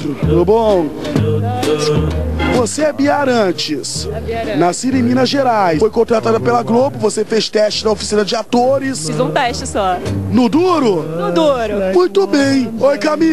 Tudo bom? Você é, é Bia Arantes, nascida em Minas Gerais. Foi contratada pela Globo, você fez teste na oficina de atores. Fiz um teste só. No duro? No duro. Muito bem. Oi, Camila.